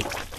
праздник.